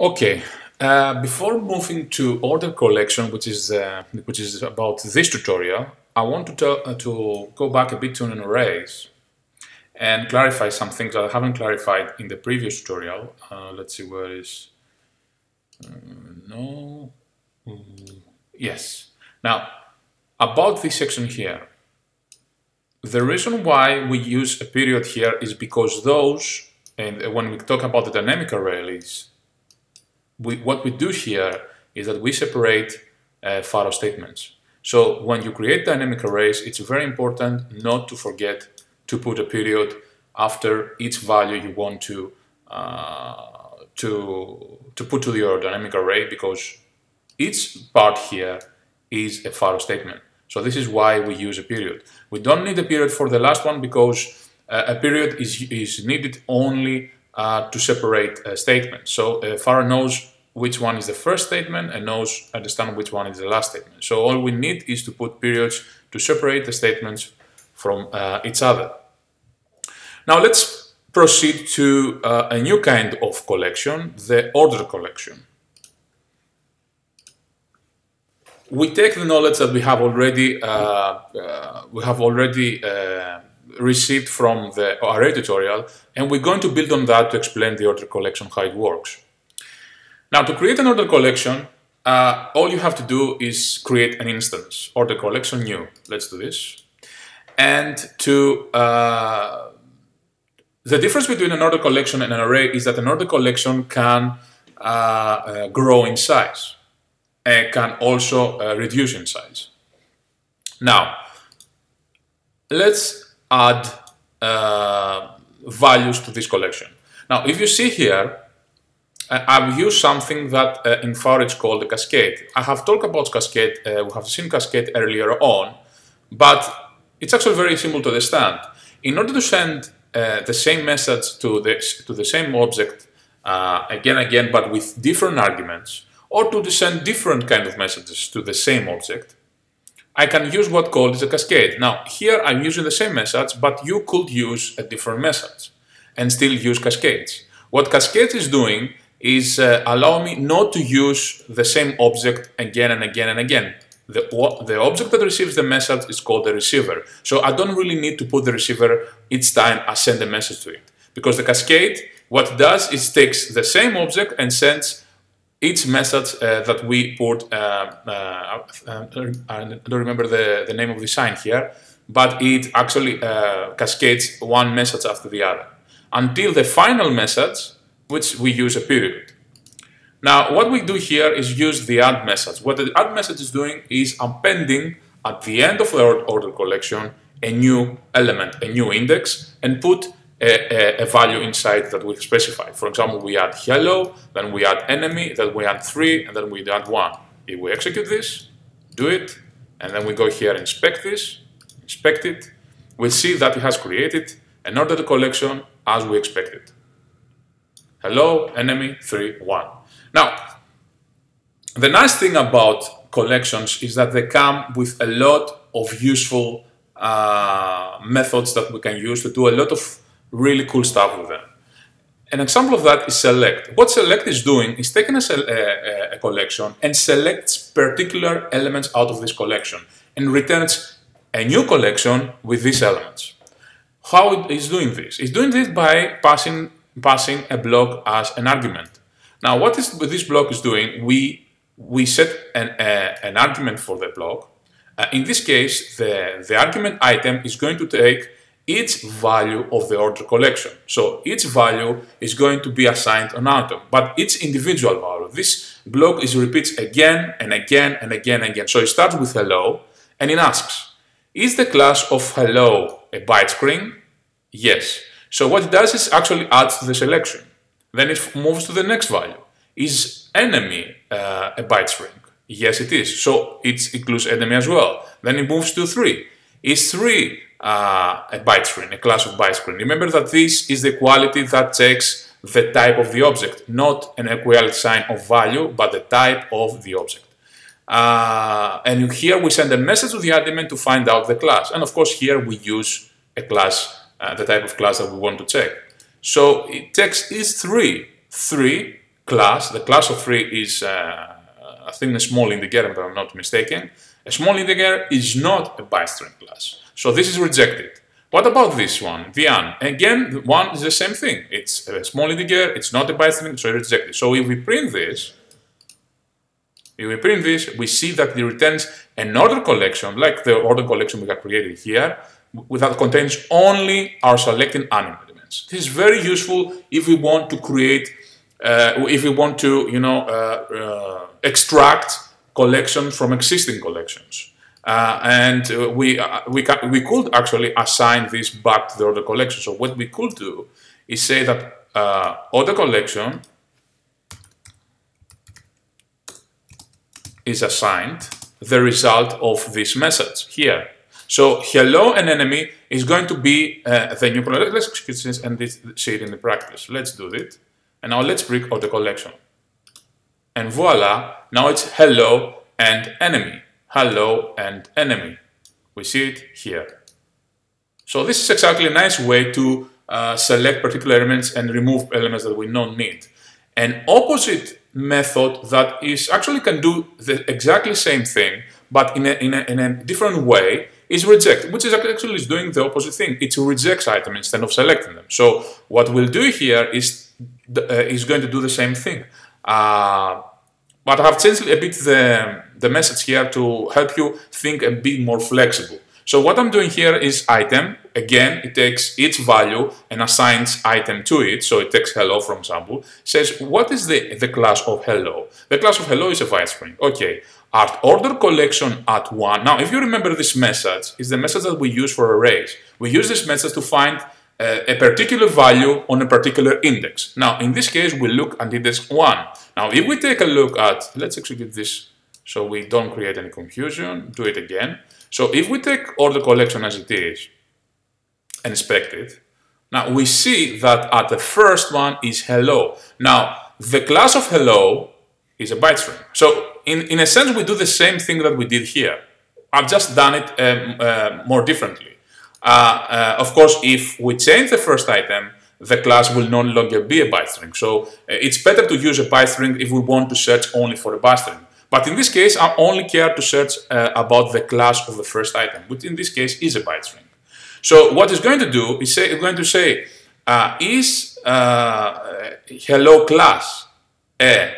Okay, uh, before moving to order collection, which is uh, which is about this tutorial, I want to uh, to go back a bit to an arrays and clarify some things that I haven't clarified in the previous tutorial. Uh, let's see where is uh, no yes. Now about this section here, the reason why we use a period here is because those and when we talk about the dynamic arrays we, what we do here is that we separate uh, Pharo statements. So when you create dynamic arrays, it's very important not to forget to put a period after each value you want to uh, to to put to your dynamic array because each part here is a Pharo statement. So this is why we use a period. We don't need a period for the last one because uh, a period is, is needed only uh, to separate uh, statements. So uh, Pharo knows which one is the first statement and knows understand which one is the last statement. So all we need is to put periods to separate the statements from uh, each other. Now let's proceed to uh, a new kind of collection, the order collection. We take the knowledge that we have already we have already received from the array tutorial, and we're going to build on that to explain the order collection, how it works. Now, to create an order collection, uh, all you have to do is create an instance, order collection new. Let's do this. And to uh, the difference between an order collection and an array is that an order collection can uh, uh grow in size and can also uh, reduce in size. Now, let's add uh, values to this collection. Now, if you see here, I've used something that uh, in Pharo is called a cascade. I have talked about cascade, uh, we have seen cascade earlier on, but it's actually very simple to understand. In order to send uh, the same message to the, to the same object uh, again and again, but with different arguments, or to send different kind of messages to the same object, I can use what called is a cascade. Now, here I'm using the same message, but you could use a different message and still use cascades. What cascades is doing is uh, allow me not to use the same object again and again and again. The, the object that receives the message is called the receiver. So I don't really need to put the receiver each time I send a message to it. Because the cascade, what it does is takes the same object and sends each message uh, that we put, uh, uh, uh I don't remember the, the name of the sign here, but it actually uh, cascades one message after the other. Until the final message which we use a period. Now, what we do here is use the add message. What the add message is doing is appending at the end of the order collection a new element, a new index, and put a, a, a, value inside that we specify. For example, we add hello, then we add enemy, then we add 3, and then we add 1. If we execute this, do it, and then we go here inspect this, inspect it, we'll see that it has created an ordered collection as we expected. Hello, enemy 3, 1. Now, the nice thing about collections is that they come with a lot of useful uh, methods that we can use to do a lot of really cool stuff with them. An example of that is select. What select is doing is taking a, a, a, collection and selects particular elements out of this collection and returns a new collection with these elements. How it is doing this? It's doing this by passing passing a block as an argument. Now, what is this block is doing? We we set an, an argument for the block. Uh, in this case, the, the argument item is going to take each value of the order collection. So each value is going to be assigned an item, but each individual value. This block is repeats again and again and again and again. So it starts with hello and it asks, is the class of hello a byte string? Yes. So what it does is actually adds to the selection. Then it moves to the next value. Is enemy uh, a byte string? Yes, it is. So it includes enemy as well. Then it moves to 3. Is 3 uh, a byte string, a class of byte string? Remember that this is the quality that checks the type of the object, not an equality sign of value, but the type of the object. Uh, and here we send a message to the argument to find out the class. And of course here we use a class uh, the type of class that we want to check. So it takes is 3, 3 class. The class of 3 is, uh, I think, a small integer, if I'm not mistaken. A small integer is not a byte string class. So this is rejected. What about this one, Vian? Again, one is the same thing. It's a small integer, it's not a byte string, so it's rejected. So if we print this, if we print this, we see that it returns an order collection, like the order collection we have created here, that contains only our selected anim elements. This is very useful if we want to create, uh, if we want to, you know, uh, uh, extract collections from existing collections. Uh, and uh, we, we, we could actually assign this back to the order collection. So what we could do is say that order collection is assigned the result of this message here. So hello and enemy is going to be uh, the new collection. Let's execute this and this, see it in the practice. Let's do it. And now let's break order collection. And voila, now it's hello and enemy hello, and enemy. We see it here. So this is exactly a nice way to uh, select particular elements and remove elements that we don't need. An opposite method that is actually can do the exactly same thing, but in a, in a, in a different way, is reject, which is actually is doing the opposite thing. It rejects item instead of selecting them. So what we'll do here is uh, is going to do the same thing. Uh, but I have changed a bit the, the message here to help you think and be more flexible. So what I'm doing here is item. Again, it takes its value and assigns item to it. So it takes hello, for example. Says, what is the, the class of hello? The class of hello is a byte string. Okay. At order collection at one. Now, if you remember this message, is the message that we use for arrays. We use this message to find uh, a particular value on a particular index. Now, in this case, we look at index 1. Now, if we take a look at, let's execute this so we don't create any confusion, do it again. So if we take order collection as it is and inspect it, now we see that at the first one is hello. Now, the class of hello is a byte string. So in, in a sense, we do the same thing that we did here. I've just done it um, uh, more differently. Uh, uh, of course, if we change the first item, the class will no longer be a byte string. So uh, it's better to use a byte string if we want to search only for a byte string. But in this case, I only care to search uh, about the class of the first item, which in this case is a byte string. So what it's going to do is say, it's going to say, is hello class a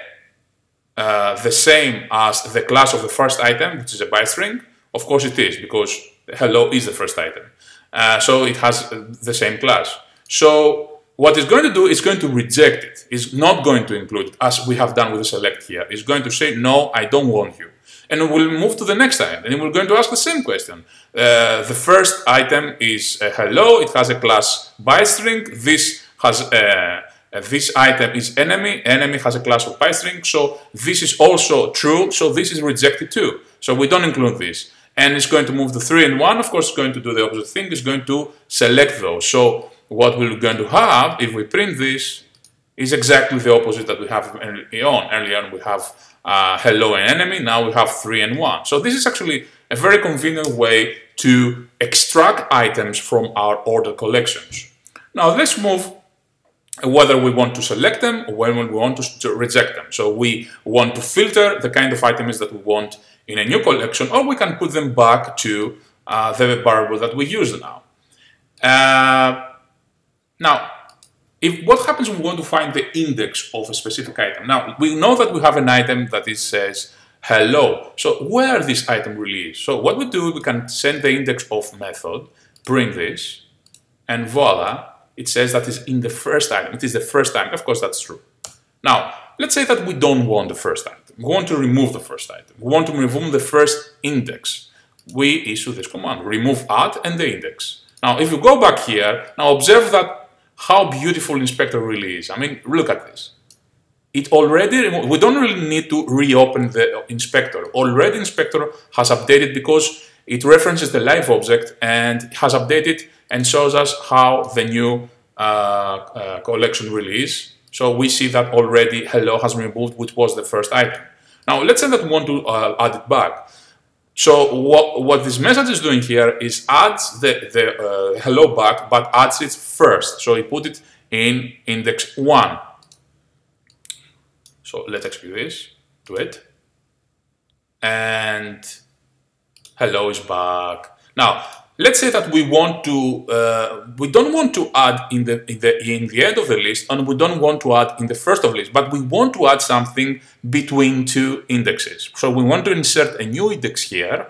uh, the same as the class of the first item, which is a byte string? Of course it is, because hello is the first item. Uh, so it has the same class. So what it's going to do is going to reject it. It's not going to include it, as we have done with the select here. It's going to say, no, I don't want you. And we'll move to the next item, and we're going to ask the same question. Uh, the first item is uh, hello, it has a class byte string. This has uh, this item is enemy, enemy has a class of byte string, so this is also true, so this is rejected too. So we don't include this. And it's going to move the 3 and 1, of course, it's going to do the opposite thing, it's going to select those. So what we're going to have if we print this is exactly the opposite that we have early on. Earlier on we have uh, hello and enemy, now we have 3 and 1. So this is actually a very convenient way to extract items from our order collections. Now let's move whether we want to select them or when we want to, reject them. So we want to filter the kind of items that we want in a new collection or we can put them back to uh, the variable that we use now. Uh, now, if what happens when we want to find the index of a specific item? Now, we know that we have an item that it says hello. So where this item really is? So what we do, we can send the index of method, bring this, and voila, it says that is in the first item. It is the first item. Of course, that's true. Now, let's say that we don't want the first item. We want to remove the first item. We want to remove the first index. We issue this command, remove at and the index. Now, if you go back here, now observe that how beautiful Inspector really is. I mean, look at this. It already, we don't really need to reopen the inspector. Already inspector has updated because it references the live object and has updated and shows us how the new uh, uh, collection is. So we see that already hello has been removed, which was the first item. Now let's say that we want to uh, add it back. So what, what this message is doing here is adds the, the uh, hello back, but adds it first. So he put it in index 1. So let's execute this, do it. And hello is back. Now, let's say that we want to, uh, we don't want to add in the, in the, in the end of the list and we don't want to add in the first of the list, but we want to add something between two indexes. So we want to insert a new index here.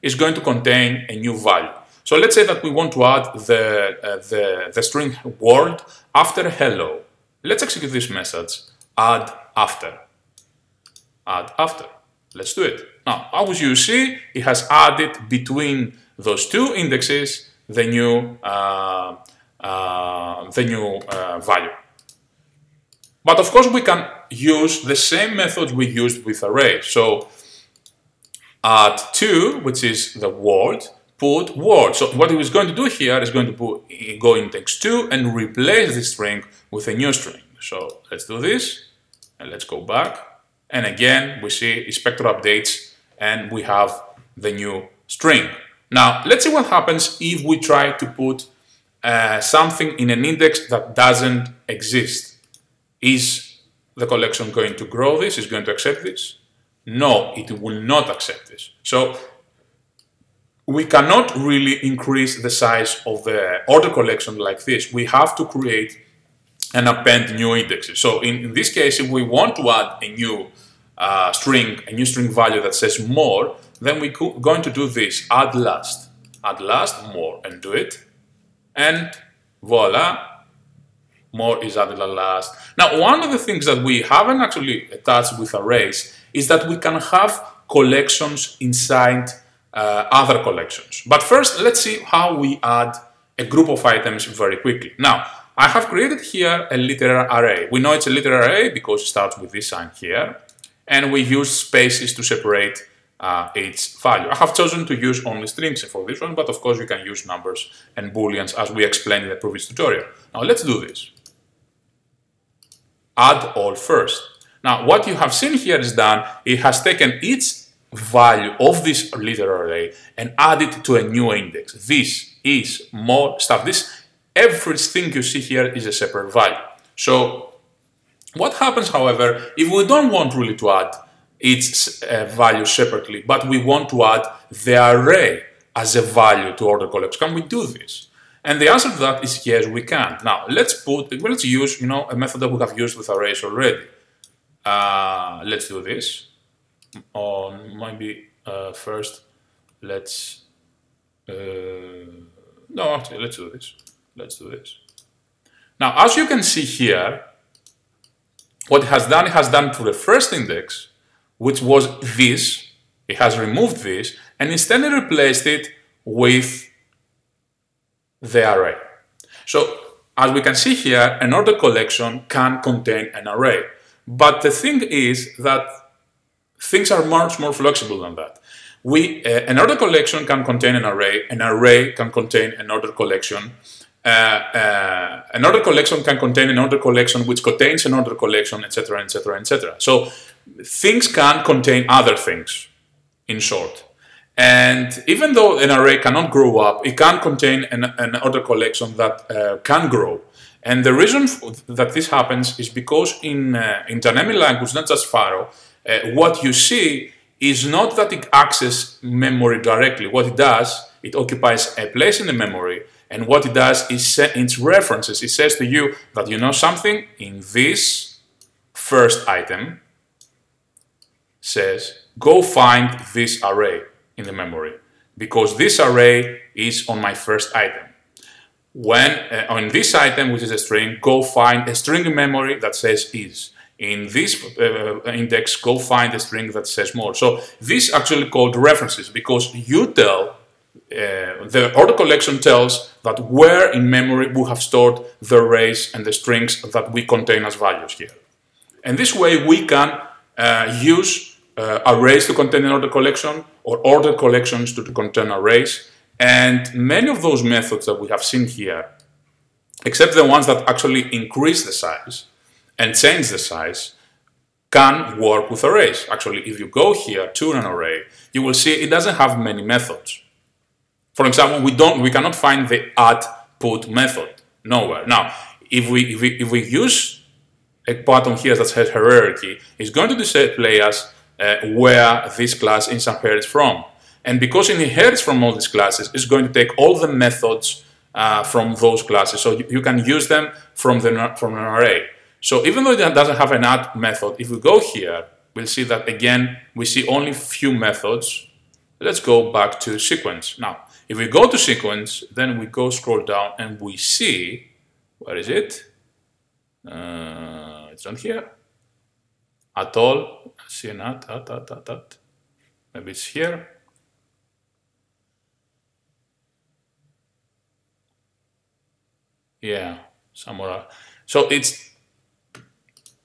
It's going to contain a new value. So let's say that we want to add the, uh, the, the string world after hello. Let's execute this message, add after. Add after. Let's do it. Now, as you see, it has added between those two indexes the new, uh, uh, the new uh, value. But of course, we can use the same method we used with array. So add 2, which is the word, put word. So what he was going to do here is going to put, go index 2 and replace the string with a new string. So let's do this and let's go back. And again, we see inspector updates and we have the new string. Now, let's see what happens if we try to put uh, something in an index that doesn't exist. Is the collection going to grow this? Is going to accept this? No, it will not accept this. So we cannot really increase the size of the order collection like this. We have to create and append new indexes. So in, in this case, if we want to add a new uh, string, a new string value that says more, then we're going to do this, add last, add last more, and do it. And voila, more is added at last. Now, one of the things that we haven't actually touched with arrays is that we can have collections inside uh, other collections. But first, let's see how we add a group of items very quickly. Now, I have created here a literal array. We know it's a literal array because it starts with this sign here, and we use spaces to separate uh, its value. I have chosen to use only strings for this one, but of course you can use numbers and booleans as we explained in the previous tutorial. Now let's do this. Add all first. Now what you have seen here is done, it has taken each value of this literal array and add it to a new index. This is more stuff. This everything you see here is a separate value. So what happens, however, if we don't want really to add its uh, value separately, but we want to add the array as a value to order collapse? can we do this? And the answer to that is yes, we can. Now let's put, let's use, you know, a method that we have used with arrays already. Uh, let's do this Or maybe uh, first let's uh, no actually let's do this let's do this now as you can see here what it has done it has done to the first index which was this. It has removed this and instead it replaced it with the array. So as we can see here an order collection can contain an array. But the thing is that Things are much more flexible than that. We, uh, an order collection can contain an array, an array can contain an order collection, uh, uh, an order collection can contain another collection which contains another collection, etc., etc., etc. So things can contain other things, in short. And even though an array cannot grow up, it can contain an, an order collection that uh, can grow. And the reason that this happens is because in, uh, in dynamic language, not just Pharo, uh, what you see is not that it accesses memory directly. What it does, it occupies a place in the memory, and what it does is its references. It says to you that you know something in this first item says go find this array in the memory because this array is on my first item. When uh, on this item, which is a string, go find a string in memory that says is in this uh, index, go find a string that says more. So this actually called references because you tell, uh, the order collection tells that where in memory we have stored the arrays and the strings that we contain as values here. And this way we can uh, use uh, arrays to contain an order collection or order collections to, to contain arrays. And many of those methods that we have seen here, except the ones that actually increase the size, and change the size can work with arrays. Actually, if you go here to an array, you will see it doesn't have many methods. For example, we don't, we cannot find the add put method nowhere. Now, if we, if we, if we use a button here that says hierarchy it's going to display us uh, where this class inherits from. And because it inherits from all these classes, it's going to take all the methods uh, from those classes. So you, you, can use them from, the, from an array. So even though it doesn't have an add method, if we go here, we'll see that again, we see only few methods. Let's go back to sequence. Now, if we go to sequence, then we go scroll down and we see, where is it? Uh, it's not here at all. See not, at, at, at, at. Maybe it's here. Yeah, somewhere. So it's,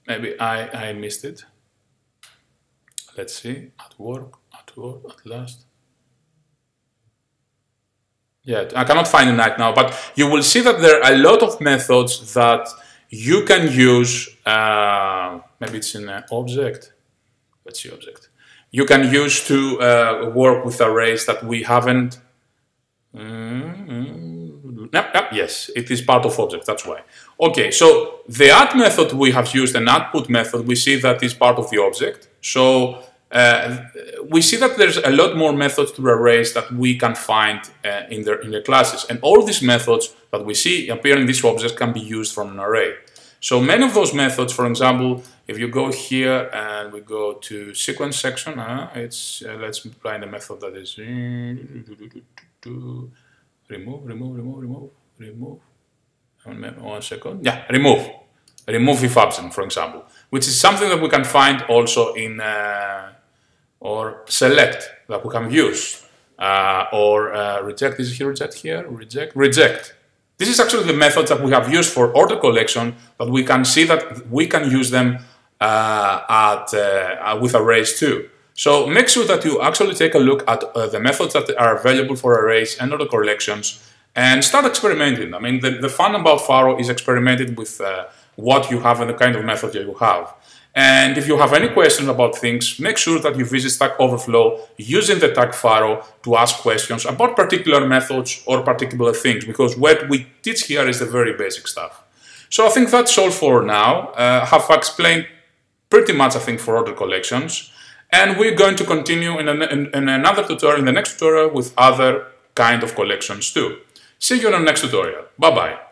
maybe I, I missed it. Let's see, at work, at work, at last. Yeah, I cannot find it right now, but you will see that there are a lot of methods that you can use, uh, maybe it's in an object, let's see object. You can use to uh, work with arrays that we haven't, mm, yep, yep, yes, it is part of object, that's why. Okay, so the add method we have used, an output method, we see that is part of the object. So uh, we see that there's a lot more methods to arrays that we can find uh, in, the, in the classes. And all these methods that we see appear in this object can be used from an array. So many of those methods, for example, if you go here and we go to sequence section, uh, it's uh, let's find a method that is remove, remove, remove, remove, remove. One second. Yeah, remove. Remove if absent, for example, which is something that we can find also in uh, or select that we can use uh, or uh, reject. Is here reject here? Reject. Reject. This is actually the method that we have used for order collection, but we can see that we can use them uh, at, uh, with arrays too. So make sure that you actually take a look at uh, the methods that are available for arrays and order collections and start experimenting. I mean, the, the fun about Pharo is experimenting with uh, what you have and the kind of method that you have. And if you have any questions about things, make sure that you visit Stack Overflow using the tag Pharo to ask questions about particular methods or particular things, because what we teach here is the very basic stuff. So I think that's all for now. Uh, have explained pretty much, I think, for order collections. And we're going to continue in, an, in, in another tutorial, in the next tutorial, with other kind of collections too. See you in the next tutorial. Bye-bye.